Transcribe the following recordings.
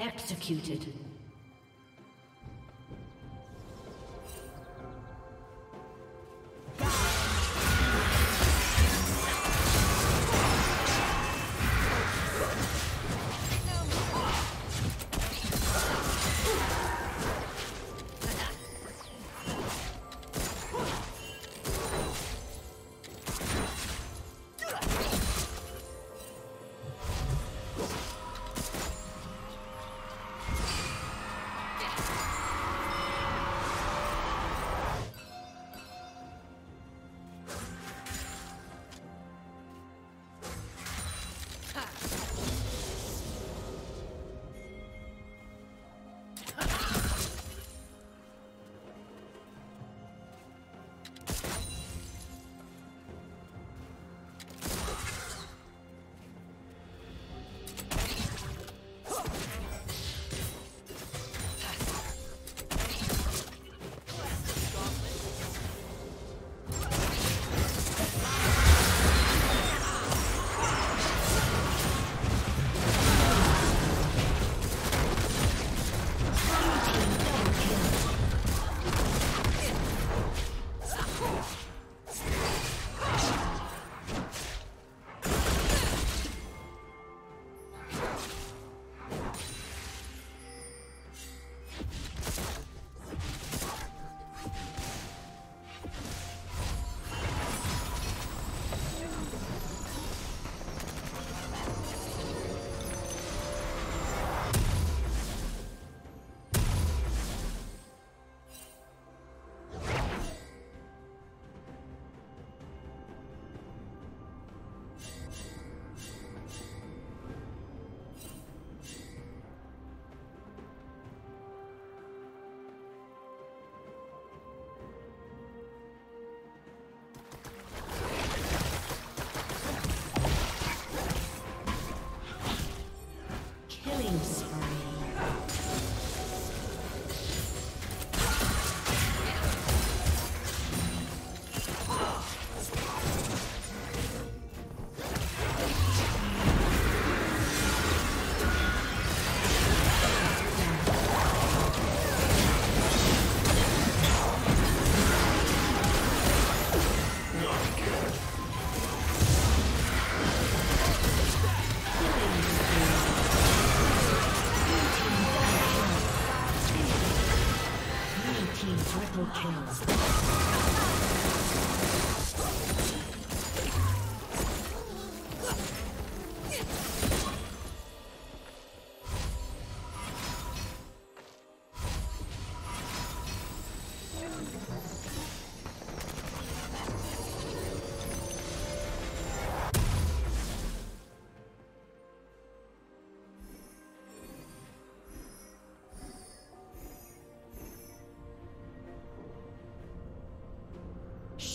Executed.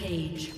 Rampage.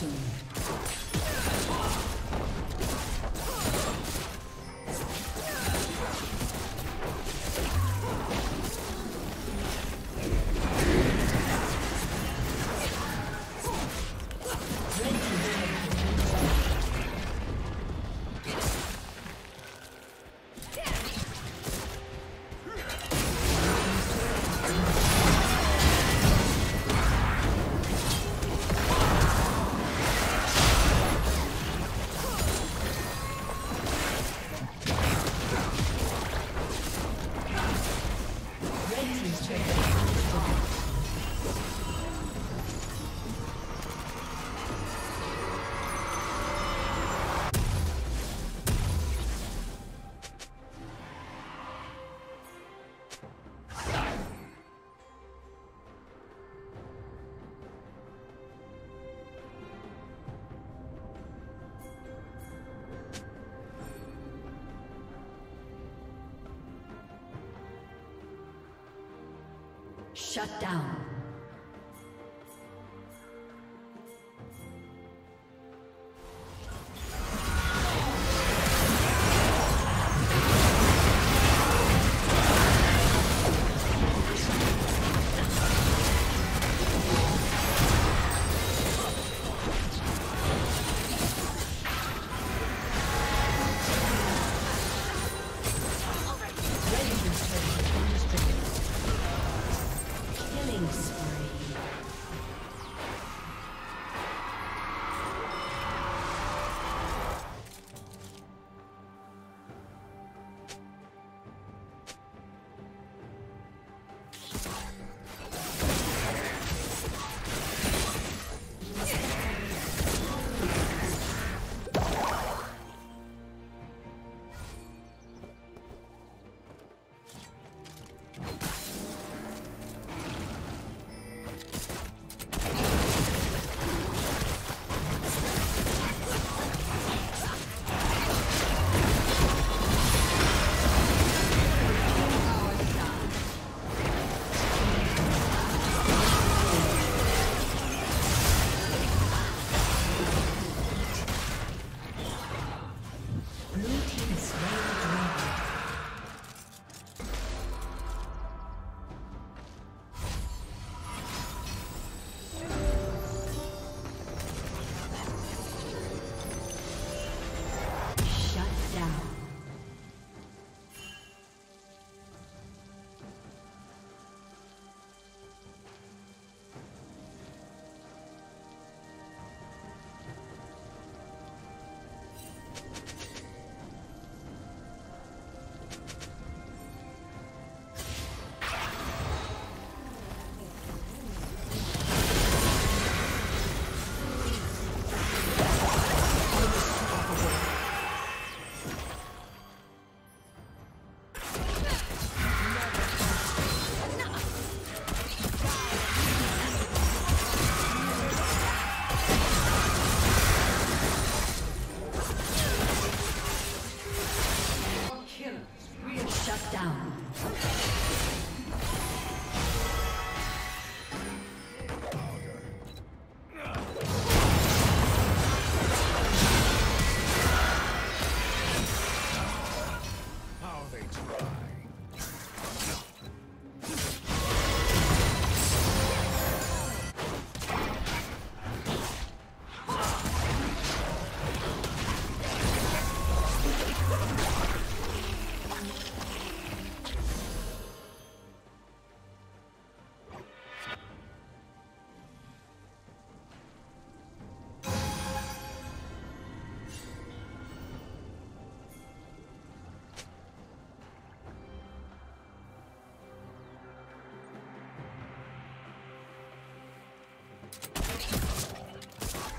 Soon. Shut down.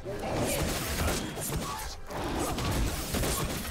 Let's go.